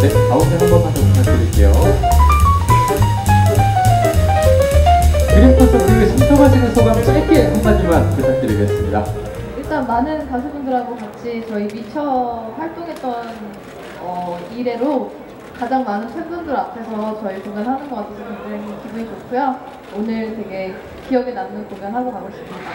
네, 가운데 한 번만 더 부탁드릴게요. 그림 콘서트 신청하시는 소감 짧게 한마디만 부탁드리겠습니다. 일단 많은 가수분들하고 같이 저희 미처 활동했던 어, 이래로 가장 많은 팬분들 앞에서 저희 공연하는 것 같아서 굉장히 기분이 좋고요. 오늘 되게 기억에 남는 공연하고 가고 싶습니다.